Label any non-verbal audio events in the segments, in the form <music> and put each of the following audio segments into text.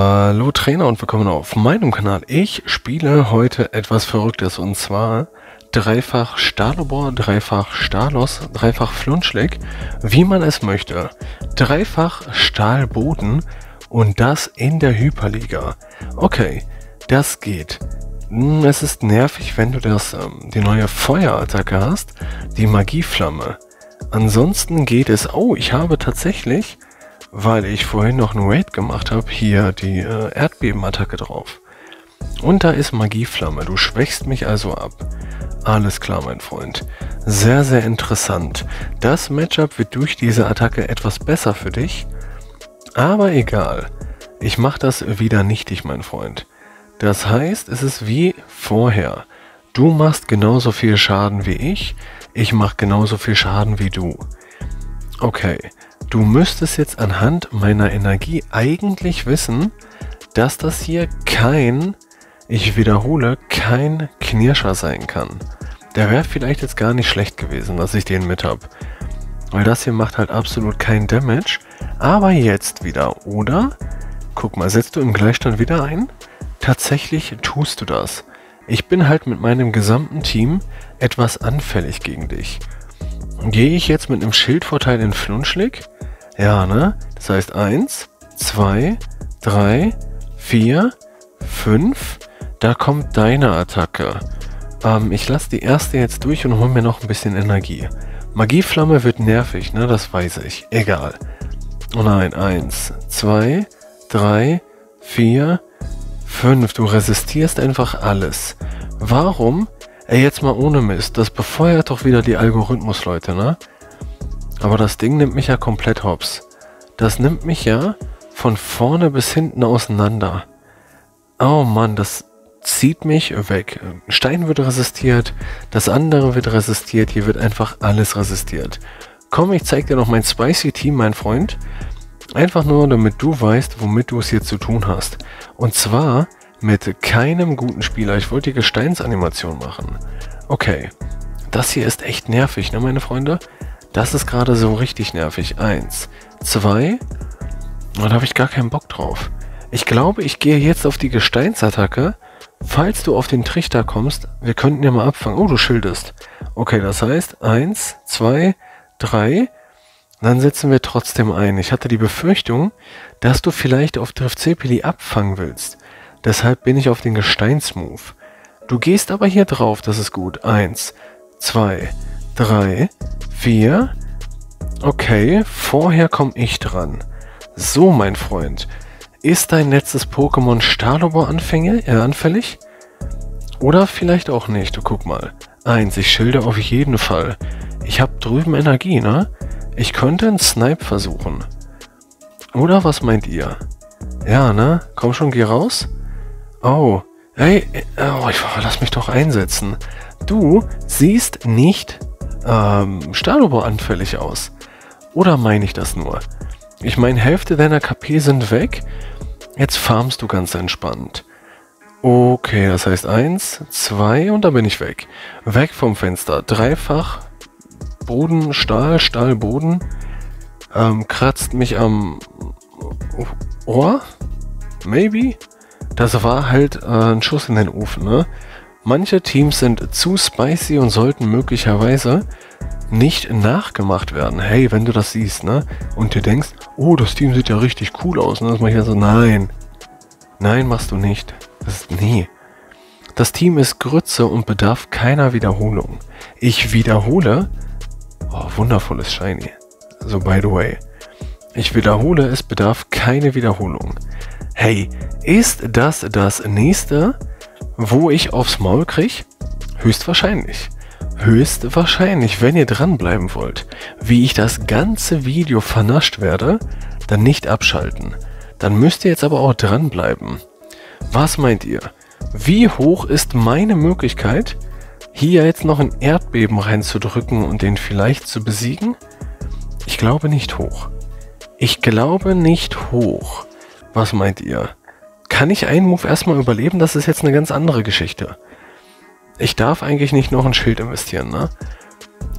Hallo Trainer und willkommen auf meinem Kanal. Ich spiele heute etwas Verrücktes und zwar dreifach Stahlobor, dreifach Stahlos, dreifach Flunschleck, wie man es möchte. Dreifach Stahlboden und das in der Hyperliga. Okay, das geht. Hm, es ist nervig, wenn du das, ähm, die neue Feuerattacke hast, die Magieflamme. Ansonsten geht es... Oh, ich habe tatsächlich weil ich vorhin noch einen Raid gemacht habe, hier die äh, Erdbebenattacke drauf. Und da ist Magieflamme. Du schwächst mich also ab. Alles klar, mein Freund. Sehr, sehr interessant. Das Matchup wird durch diese Attacke etwas besser für dich. Aber egal. Ich mache das wieder nichtig, mein Freund. Das heißt, es ist wie vorher. Du machst genauso viel Schaden wie ich. Ich mache genauso viel Schaden wie du. Okay. Du müsstest jetzt anhand meiner Energie eigentlich wissen, dass das hier kein, ich wiederhole, kein Knirscher sein kann. Der wäre vielleicht jetzt gar nicht schlecht gewesen, dass ich den mit habe. Weil das hier macht halt absolut kein Damage. Aber jetzt wieder, oder? Guck mal, setzt du im Gleichstand wieder ein? Tatsächlich tust du das. Ich bin halt mit meinem gesamten Team etwas anfällig gegen dich. Gehe ich jetzt mit einem Schildvorteil in Flunschlig? Ja, ne? Das heißt 1, 2, 3, 4, 5. Da kommt deine Attacke. Ähm, ich lasse die erste jetzt durch und hole mir noch ein bisschen Energie. Magieflamme wird nervig, ne? Das weiß ich. Egal. Oh nein, 1, 2, 3, 4, 5. Du resistierst einfach alles. Warum? Ey, jetzt mal ohne Mist. Das befeuert doch wieder die Algorithmus-Leute, ne? Aber das Ding nimmt mich ja komplett hops. Das nimmt mich ja von vorne bis hinten auseinander. Oh Mann, das zieht mich weg. Stein wird resistiert, das andere wird resistiert, hier wird einfach alles resistiert. Komm, ich zeig dir noch mein Spicy Team, mein Freund. Einfach nur, damit du weißt, womit du es hier zu tun hast. Und zwar mit keinem guten Spieler. Ich wollte die Gesteinsanimation machen. Okay, das hier ist echt nervig, ne meine Freunde? Das ist gerade so richtig nervig. Eins, zwei. Da habe ich gar keinen Bock drauf. Ich glaube, ich gehe jetzt auf die Gesteinsattacke. Falls du auf den Trichter kommst, wir könnten ja mal abfangen. Oh, du schildest. Okay, das heißt, eins, zwei, drei. Dann setzen wir trotzdem ein. Ich hatte die Befürchtung, dass du vielleicht auf Drift Cepili abfangen willst. Deshalb bin ich auf den Gesteinsmove. Du gehst aber hier drauf, das ist gut. Eins, zwei, drei, vier. Okay, vorher komme ich dran. So, mein Freund. Ist dein letztes Pokémon Stahlobor äh, anfällig? Oder vielleicht auch nicht, du guck mal. Eins, ich schilde auf jeden Fall. Ich habe drüben Energie, ne? Ich könnte einen Snipe versuchen. Oder was meint ihr? Ja, ne? Komm schon, geh raus. Oh, hey, oh, ich, lass mich doch einsetzen. Du siehst nicht ähm, anfällig aus. Oder meine ich das nur? Ich meine, Hälfte deiner KP sind weg. Jetzt farmst du ganz entspannt. Okay, das heißt eins, zwei und dann bin ich weg. Weg vom Fenster. Dreifach Boden, Stahl, Stahl, Boden. Ähm, kratzt mich am Ohr? Maybe? Das war halt äh, ein Schuss in den Ofen, ne? Manche Teams sind zu spicy und sollten möglicherweise nicht nachgemacht werden. Hey, wenn du das siehst, ne? Und dir denkst, oh, das Team sieht ja richtig cool aus. Und das mache ich so, nein. Nein, machst du nicht. Das ist, nee. Das Team ist Grütze und bedarf keiner Wiederholung. Ich wiederhole, oh, wundervolles Shiny. So, by the way. Ich wiederhole, es bedarf keine Wiederholung. Hey, ist das das nächste wo ich aufs Maul krieg? Höchstwahrscheinlich. Höchstwahrscheinlich, wenn ihr dranbleiben wollt, wie ich das ganze Video vernascht werde, dann nicht abschalten. Dann müsst ihr jetzt aber auch dranbleiben. Was meint ihr? Wie hoch ist meine Möglichkeit, hier jetzt noch ein Erdbeben reinzudrücken und den vielleicht zu besiegen? Ich glaube nicht hoch. Ich glaube nicht hoch. Was meint ihr? Kann ich einen Move erstmal überleben? Das ist jetzt eine ganz andere Geschichte. Ich darf eigentlich nicht noch ein Schild investieren, ne?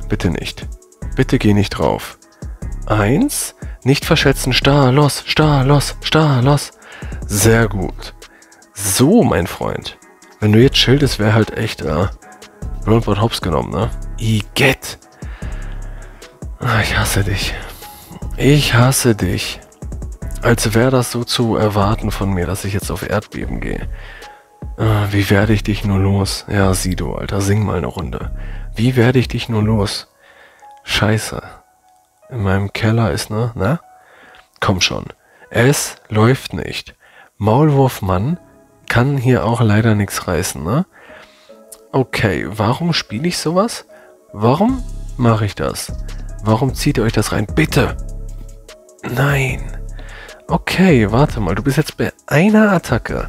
Bitte nicht. Bitte geh nicht drauf. Eins. Nicht verschätzen. Star, los, star, los, star, los. Sehr gut. So, mein Freund. Wenn du jetzt schildest, wäre halt echt äh, Blondbot Hops genommen, ne? Iget. Ah, ich hasse dich. Ich hasse dich. Als wäre das so zu erwarten von mir, dass ich jetzt auf Erdbeben gehe. Ah, wie werde ich dich nur los? Ja, Sido, Alter, sing mal eine Runde. Wie werde ich dich nur los? Scheiße. In meinem Keller ist, ne? Ne? Komm schon. Es läuft nicht. Maulwurfmann kann hier auch leider nichts reißen, ne? Okay, warum spiele ich sowas? Warum mache ich das? Warum zieht ihr euch das rein? Bitte! Nein! Okay, warte mal, du bist jetzt bei einer Attacke.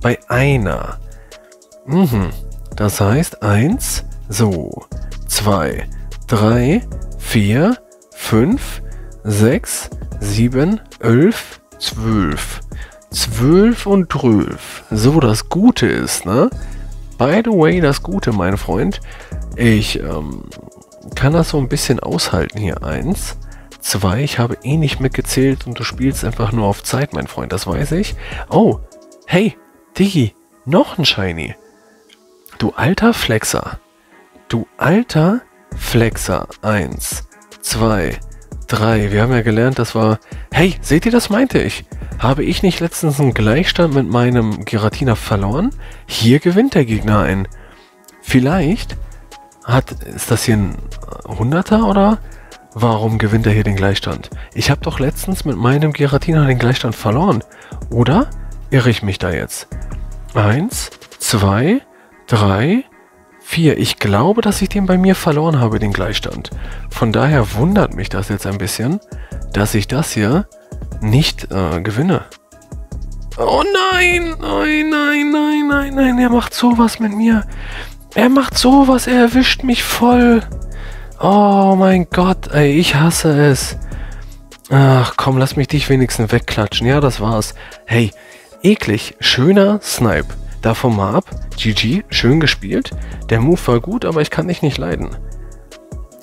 Bei einer. Mhm. Das heißt, eins, so, zwei, drei, vier, fünf, sechs, sieben, elf, zwölf. Zwölf und zwölf. So, das Gute ist, ne? By the way, das Gute, mein Freund, ich ähm, kann das so ein bisschen aushalten hier. Eins, zwei, ich habe eh nicht mitgezählt und du spielst einfach nur auf Zeit, mein Freund, das weiß ich. Oh, hey, Digi, noch ein Shiny. Du alter Flexer. Du alter Flexer. Eins, zwei, drei. Wir haben ja gelernt, das war... Hey, seht ihr, das meinte ich. Habe ich nicht letztens einen Gleichstand mit meinem Giratina verloren? Hier gewinnt der Gegner ein. Vielleicht hat... Ist das hier ein Hunderter oder... Warum gewinnt er hier den Gleichstand? Ich habe doch letztens mit meinem Giratina den Gleichstand verloren. Oder irre ich mich da jetzt? Eins, zwei, drei, vier. Ich glaube, dass ich den bei mir verloren habe, den Gleichstand. Von daher wundert mich das jetzt ein bisschen, dass ich das hier nicht äh, gewinne. Oh nein, nein, nein, nein, nein, nein, er macht sowas mit mir. Er macht sowas, er erwischt mich voll. Oh mein Gott, ey, ich hasse es. Ach komm, lass mich dich wenigstens wegklatschen. Ja, das war's. Hey, eklig, schöner Snipe. Davon mal ab. GG, schön gespielt. Der Move war gut, aber ich kann dich nicht leiden.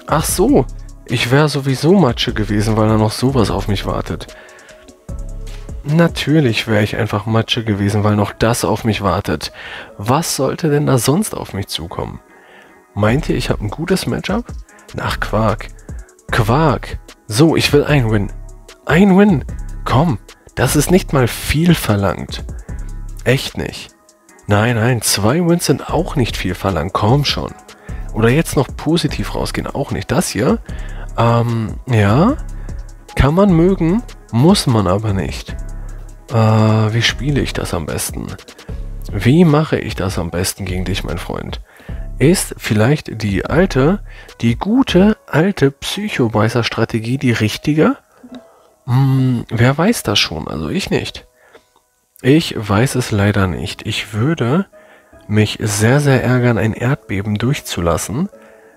Ach so, ich wäre sowieso Matsche gewesen, weil da noch sowas auf mich wartet. Natürlich wäre ich einfach Matsche gewesen, weil noch das auf mich wartet. Was sollte denn da sonst auf mich zukommen? Meint ihr, ich habe ein gutes Matchup? Nach Quark. Quark. So, ich will ein Win. Ein Win. Komm, das ist nicht mal viel verlangt. Echt nicht. Nein, nein, zwei Wins sind auch nicht viel verlangt. Komm schon. Oder jetzt noch positiv rausgehen, auch nicht. Das hier, ähm, ja, kann man mögen, muss man aber nicht. Äh, wie spiele ich das am besten? Wie mache ich das am besten gegen dich, mein Freund? Ist vielleicht die alte, die gute alte Psychobeißer-Strategie die richtige? Hm, wer weiß das schon? Also ich nicht. Ich weiß es leider nicht. Ich würde mich sehr, sehr ärgern, ein Erdbeben durchzulassen.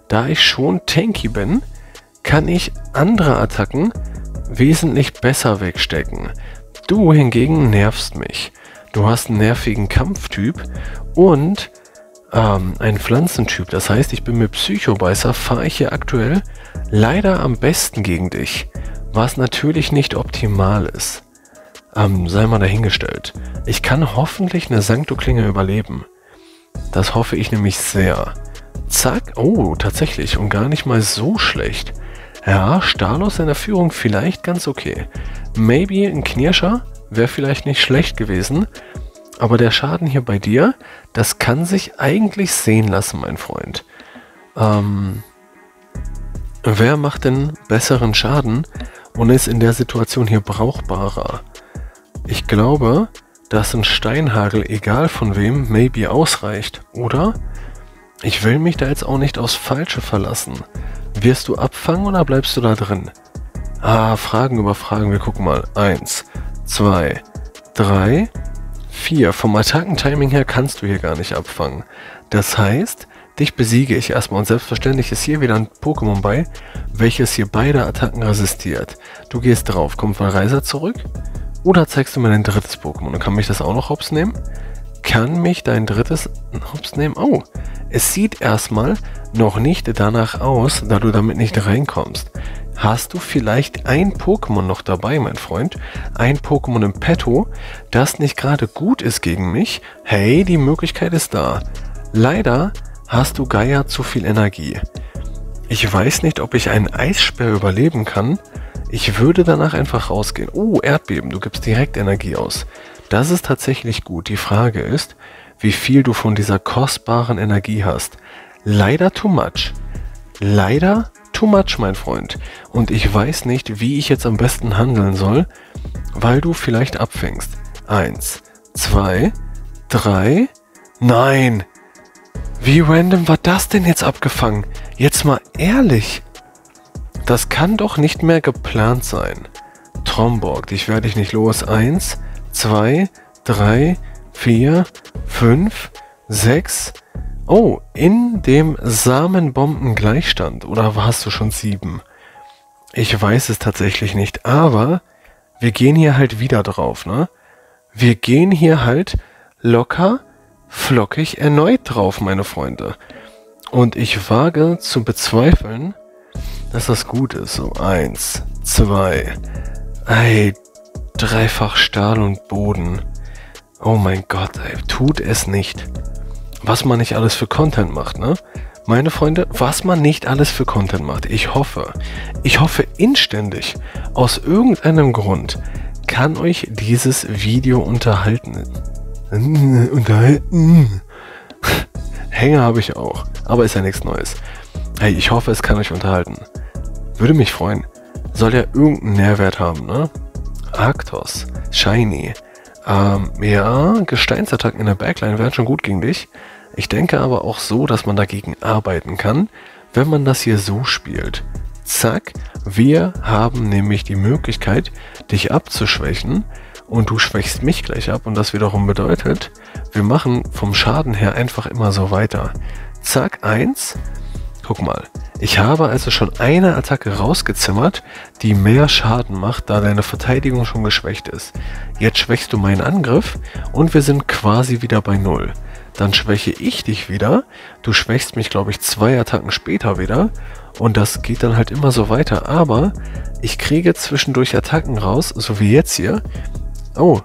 Da ich schon tanky bin, kann ich andere Attacken wesentlich besser wegstecken. Du hingegen nervst mich. Du hast einen nervigen Kampftyp und ähm, ein Pflanzentyp. Das heißt, ich bin mit Psychobeißer, fahre ich hier aktuell leider am besten gegen dich. Was natürlich nicht optimal ist. Ähm, sei mal dahingestellt. Ich kann hoffentlich eine Sancto-Klinge überleben. Das hoffe ich nämlich sehr. Zack. Oh, tatsächlich. Und gar nicht mal so schlecht. Ja, Stalos in der Führung vielleicht ganz okay. Maybe ein Knirscher wäre vielleicht nicht schlecht gewesen. Aber der Schaden hier bei dir, das kann sich eigentlich sehen lassen, mein Freund. Ähm, wer macht denn besseren Schaden und ist in der Situation hier brauchbarer? Ich glaube, dass ein Steinhagel, egal von wem, maybe ausreicht, oder? Ich will mich da jetzt auch nicht aufs Falsche verlassen. Wirst du abfangen oder bleibst du da drin? Ah, Fragen über Fragen, wir gucken mal. Eins, zwei, drei, 4. Vom Attackentiming her kannst du hier gar nicht abfangen. Das heißt, dich besiege ich erstmal und selbstverständlich ist hier wieder ein Pokémon bei, welches hier beide Attacken resistiert. Du gehst drauf, kommt Reiser zurück oder zeigst du mir dein drittes Pokémon und kann mich das auch noch hops nehmen? Kann mich dein drittes hops nehmen? Oh, es sieht erstmal noch nicht danach aus, da du damit nicht reinkommst. Hast du vielleicht ein Pokémon noch dabei, mein Freund? Ein Pokémon im Petto, das nicht gerade gut ist gegen mich? Hey, die Möglichkeit ist da. Leider hast du Gaia zu viel Energie. Ich weiß nicht, ob ich einen Eissperr überleben kann. Ich würde danach einfach rausgehen. Oh, Erdbeben, du gibst direkt Energie aus. Das ist tatsächlich gut. Die Frage ist, wie viel du von dieser kostbaren Energie hast. Leider too much. Leider too much, mein Freund. Und ich weiß nicht, wie ich jetzt am besten handeln soll, weil du vielleicht abfängst. Eins, zwei, drei. Nein! Wie random war das denn jetzt abgefangen? Jetzt mal ehrlich. Das kann doch nicht mehr geplant sein. Tromborg, dich werde ich nicht los. Eins, zwei, drei, vier, fünf, sechs. Oh, in dem Samenbombengleichstand. Oder hast du schon sieben? Ich weiß es tatsächlich nicht, aber wir gehen hier halt wieder drauf, ne? Wir gehen hier halt locker, flockig erneut drauf, meine Freunde. Und ich wage zu bezweifeln, dass das gut ist. So, eins, zwei, ey, dreifach Stahl und Boden. Oh mein Gott, ey, tut es nicht. Was man nicht alles für Content macht, ne? Meine Freunde, was man nicht alles für Content macht. Ich hoffe, ich hoffe inständig, aus irgendeinem Grund kann euch dieses Video unterhalten. <laughs> Unterhalten. <laughs> Hänger habe ich auch, aber ist ja nichts Neues. Hey, ich hoffe, es kann euch unterhalten. Würde mich freuen. Soll ja irgendeinen Nährwert haben, ne? Arktos, Shiny. Ähm, ja, Gesteinsattacken in der Backline wären schon gut gegen dich. Ich denke aber auch so, dass man dagegen arbeiten kann, wenn man das hier so spielt. Zack, wir haben nämlich die Möglichkeit, dich abzuschwächen und du schwächst mich gleich ab und das wiederum bedeutet, wir machen vom Schaden her einfach immer so weiter. Zack, eins. Guck mal, ich habe also schon eine Attacke rausgezimmert, die mehr Schaden macht, da deine Verteidigung schon geschwächt ist. Jetzt schwächst du meinen Angriff und wir sind quasi wieder bei Null. Dann schwäche ich dich wieder, du schwächst mich glaube ich zwei Attacken später wieder und das geht dann halt immer so weiter. Aber ich kriege zwischendurch Attacken raus, so wie jetzt hier. Oh,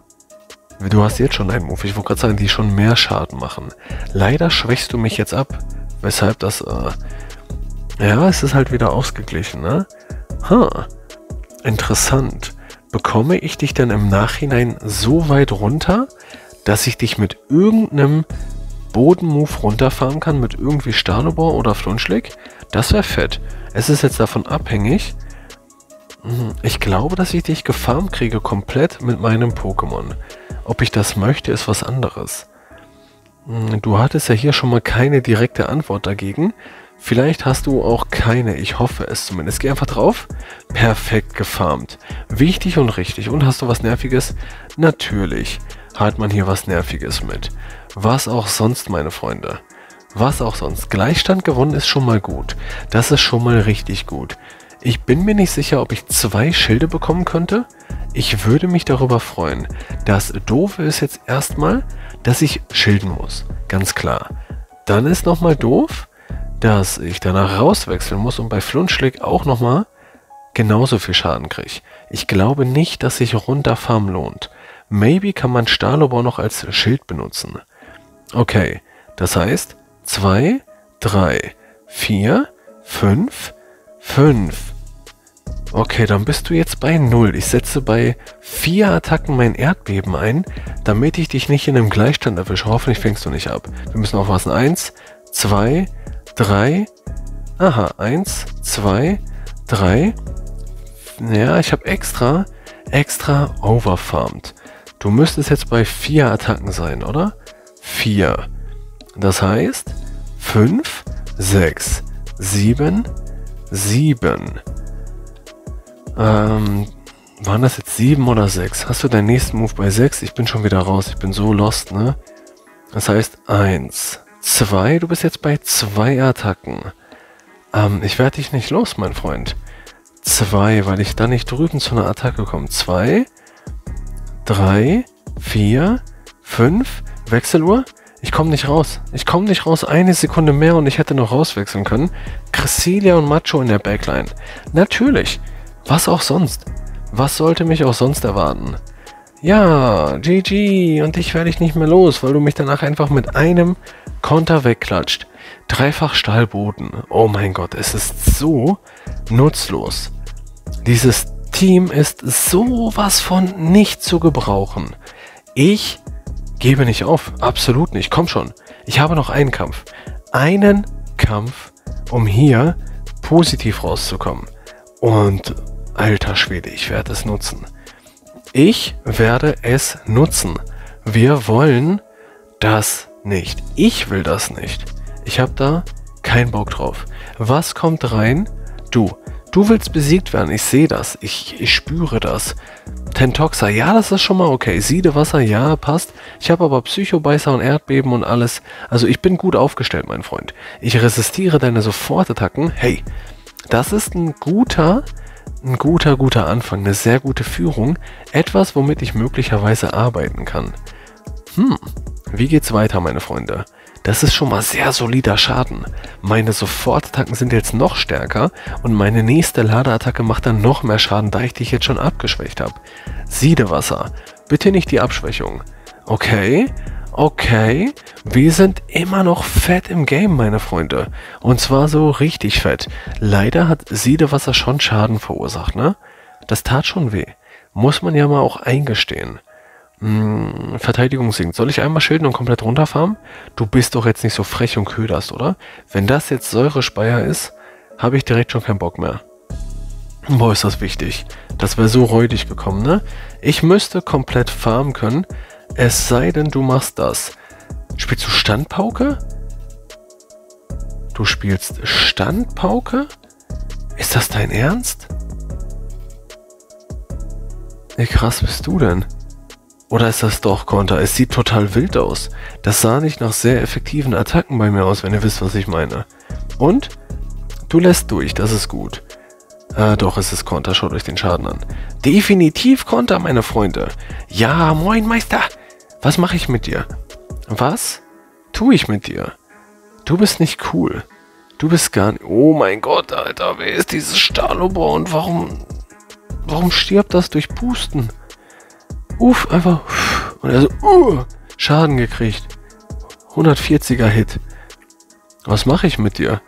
du hast jetzt schon einen Move, ich wollte gerade sagen, die schon mehr Schaden machen. Leider schwächst du mich jetzt ab, weshalb das... Äh, ja, es ist halt wieder ausgeglichen, ne? Ha, interessant. Bekomme ich dich denn im Nachhinein so weit runter, dass ich dich mit irgendeinem Bodenmove runterfahren kann, mit irgendwie Stahlobor oder Flunschlick? Das wäre fett. Es ist jetzt davon abhängig. Hm, ich glaube, dass ich dich gefarmt kriege komplett mit meinem Pokémon. Ob ich das möchte, ist was anderes. Hm, du hattest ja hier schon mal keine direkte Antwort dagegen. Vielleicht hast du auch keine, ich hoffe es zumindest. Geh einfach drauf. Perfekt gefarmt. Wichtig und richtig. Und hast du was Nerviges? Natürlich hat man hier was Nerviges mit. Was auch sonst, meine Freunde. Was auch sonst. Gleichstand gewonnen ist schon mal gut. Das ist schon mal richtig gut. Ich bin mir nicht sicher, ob ich zwei Schilde bekommen könnte. Ich würde mich darüber freuen. Das Doofe ist jetzt erstmal, dass ich schilden muss. Ganz klar. Dann ist nochmal doof, dass ich danach rauswechseln muss und bei Flunschlick auch nochmal genauso viel Schaden kriege. Ich glaube nicht, dass sich runterfarmen lohnt. Maybe kann man Stahlobor noch als Schild benutzen. Okay, das heißt 2, 3, 4, 5, 5. Okay, dann bist du jetzt bei 0. Ich setze bei 4 Attacken mein Erdbeben ein, damit ich dich nicht in einem Gleichstand erwische. Hoffentlich fängst du nicht ab. Wir müssen aufpassen. 1, 2, 3. Aha, 1, 2, 3. Ja, ich habe extra, extra overfarmed. Du müsstest jetzt bei 4 Attacken sein, oder? 4. Das heißt 5, 6, 7, 7. Ähm, waren das jetzt 7 oder 6? Hast du deinen nächsten Move bei 6? Ich bin schon wieder raus. Ich bin so lost, ne? Das heißt 1, Zwei, du bist jetzt bei zwei Attacken. Ähm, ich werde dich nicht los, mein Freund. Zwei, weil ich da nicht drüben zu einer Attacke komme. Zwei, drei, vier, fünf, Wechseluhr. Ich komme nicht raus. Ich komme nicht raus. Eine Sekunde mehr und ich hätte noch rauswechseln können. Cresselia und Macho in der Backline. Natürlich. Was auch sonst. Was sollte mich auch sonst erwarten? Ja, GG. Und dich werde ich nicht mehr los, weil du mich danach einfach mit einem Konter wegklatscht. Dreifach Stahlboden. Oh mein Gott, es ist so nutzlos. Dieses Team ist sowas von nicht zu gebrauchen. Ich gebe nicht auf. Absolut nicht. Komm schon. Ich habe noch einen Kampf. Einen Kampf, um hier positiv rauszukommen. Und alter Schwede, ich werde es nutzen. Ich werde es nutzen. Wir wollen das nicht. Ich will das nicht. Ich habe da keinen Bock drauf. Was kommt rein? Du. Du willst besiegt werden. Ich sehe das. Ich, ich spüre das. Tentoxa, ja, das ist schon mal okay. Siedewasser, ja, passt. Ich habe aber Psychobeißer und Erdbeben und alles. Also ich bin gut aufgestellt, mein Freund. Ich resistiere deine Sofortattacken. Hey, das ist ein guter, ein guter, guter Anfang. Eine sehr gute Führung. Etwas, womit ich möglicherweise arbeiten kann. Hm, wie geht's weiter, meine Freunde? Das ist schon mal sehr solider Schaden. Meine Sofortattacken sind jetzt noch stärker und meine nächste Ladeattacke macht dann noch mehr Schaden, da ich dich jetzt schon abgeschwächt habe. Siedewasser. Bitte nicht die Abschwächung. Okay, okay. Wir sind immer noch fett im Game, meine Freunde. Und zwar so richtig fett. Leider hat Siedewasser schon Schaden verursacht, ne? Das tat schon weh. Muss man ja mal auch eingestehen. Hm, Verteidigung sinkt. Soll ich einmal schilden und komplett runterfahren? Du bist doch jetzt nicht so frech und köderst, oder? Wenn das jetzt Säurespeier ist, habe ich direkt schon keinen Bock mehr. Boah, ist das wichtig. Das wäre so räudig gekommen, ne? Ich müsste komplett farmen können, es sei denn, du machst das. Spielst du Standpauke? Du spielst Standpauke? Ist das dein Ernst? Wie krass bist du denn? Oder ist das doch Konter? Es sieht total wild aus. Das sah nicht nach sehr effektiven Attacken bei mir aus, wenn ihr wisst, was ich meine. Und? Du lässt durch, das ist gut. Ah, doch, es ist Konter, schaut euch den Schaden an. Definitiv Konter, meine Freunde. Ja, moin Meister. Was mache ich mit dir? Was tue ich mit dir? Du bist nicht cool. Du bist gar nicht... Oh mein Gott, Alter, wer ist dieses Stahlobor und warum... Warum stirbt das durch Pusten? Uff, einfach. Und er so, uh, Schaden gekriegt. 140er Hit. Was mache ich mit dir?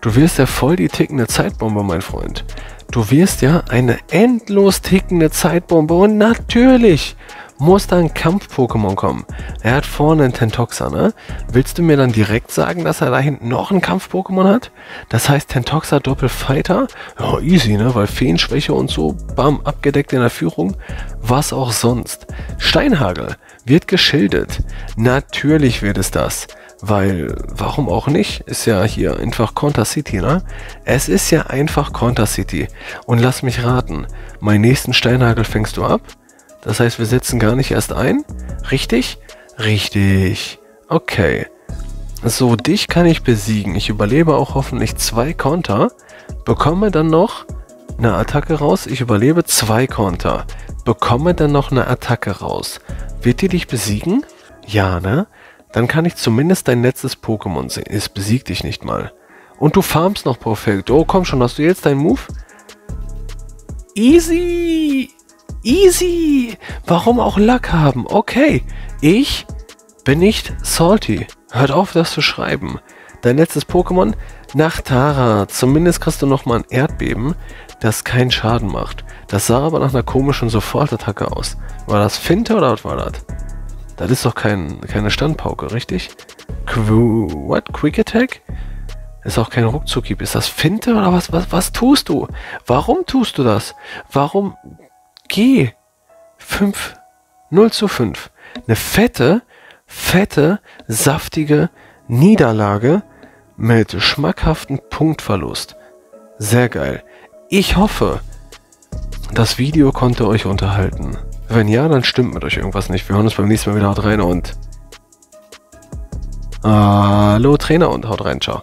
Du wirst ja voll die tickende Zeitbombe, mein Freund. Du wirst ja eine endlos tickende Zeitbombe und natürlich muss da ein Kampf-Pokémon kommen. Er hat vorne einen Tentoxa, ne? Willst du mir dann direkt sagen, dass er da hinten noch ein Kampf-Pokémon hat? Das heißt Tentoxa Doppelfighter? Ja, easy, ne? Weil Feenschwäche und so, bam, abgedeckt in der Führung. Was auch sonst. Steinhagel wird geschildert. Natürlich wird es das. Weil, warum auch nicht? Ist ja hier einfach Conter City, ne? Es ist ja einfach Conter City. Und lass mich raten, meinen nächsten Steinhagel fängst du ab? Das heißt, wir setzen gar nicht erst ein? Richtig? Richtig. Okay. So, dich kann ich besiegen. Ich überlebe auch hoffentlich zwei Konter. Bekomme dann noch eine Attacke raus. Ich überlebe zwei Konter. Bekomme dann noch eine Attacke raus. Wird die dich besiegen? Ja, ne? Dann kann ich zumindest dein letztes Pokémon sehen. Es besiegt dich nicht mal. Und du farmst noch perfekt. Oh, komm schon, hast du jetzt deinen Move? Easy! Easy. Warum auch Lack haben? Okay. Ich bin nicht salty. Hört auf, das zu schreiben. Dein letztes Pokémon? Nachtara. Zumindest kriegst du nochmal ein Erdbeben, das keinen Schaden macht. Das sah aber nach einer komischen Sofortattacke aus. War das Finte oder was war das? Das ist doch kein, keine Standpauke, richtig? Qu what? Quick Attack? Ist auch kein Ruckzuckhieb. Ist das Finte oder was, was? Was tust du? Warum tust du das? Warum G. 5. 0 zu 5. Eine fette, fette, saftige Niederlage mit schmackhaftem Punktverlust. Sehr geil. Ich hoffe, das Video konnte euch unterhalten. Wenn ja, dann stimmt mit euch irgendwas nicht. Wir hören uns beim nächsten Mal wieder. Haut rein und... Hallo Trainer und haut rein. Ciao.